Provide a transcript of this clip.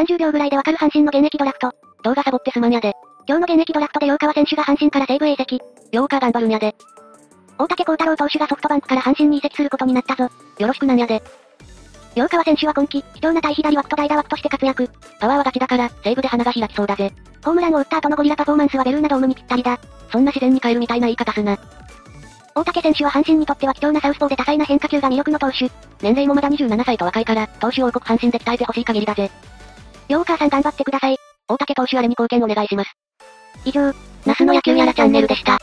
30秒ぐらいでわかる阪神の現役ドラフト。動画サボってすまんやで。今日の現役ドラフトで洋川選手が阪神から西武へ移籍。ようか頑張るんやで。大竹幸太郎投手がソフトバンクから阪神に移籍することになったぞ。よろしくなんやで。洋川選手は今季、貴重な対左枠と代打枠として活躍。パワーはガチだから、西武で花が開きそうだぜ。ホームランを打った後のゴリラパフォーマンスはベルーナドームにぴったりだ。そんな自然に変えるみたいな言い方すな。大竹選手は阪神にとっては貴重なサウスポーで多彩な変化球が魅力の投手。年齢もまだ27歳と若いから、投手王国阪神で鍛えてほしい限りだぜ。洋川さん頑張ってください。大竹投手あれに貢献お願いします。以上、那須の野球やらチャンネルでした。